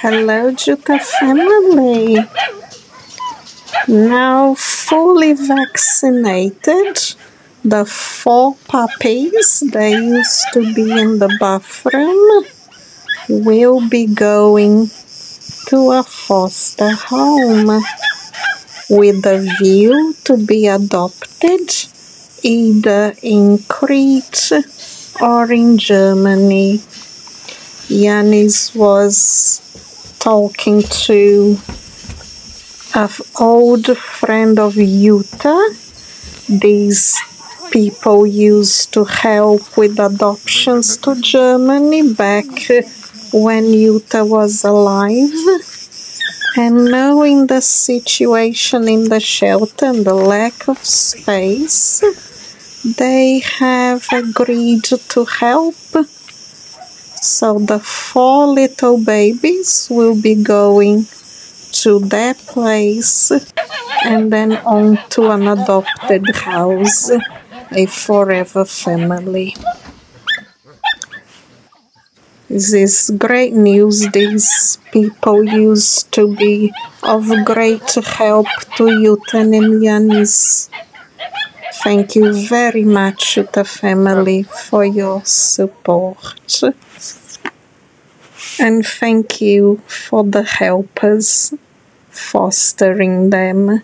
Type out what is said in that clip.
Hello, Jutta family. Now fully vaccinated, the four puppies that used to be in the bathroom will be going to a foster home with a view to be adopted either in Crete or in Germany. Yanis was talking to an old friend of Jutta. These people used to help with adoptions to Germany back when Jutta was alive. And knowing the situation in the shelter and the lack of space, they have agreed to help. So the four little babies will be going to their place and then on to an adopted house, a forever family. This is great news. These people used to be of great help to Yanis. Thank you very much, the family, for your support. And thank you for the helpers fostering them.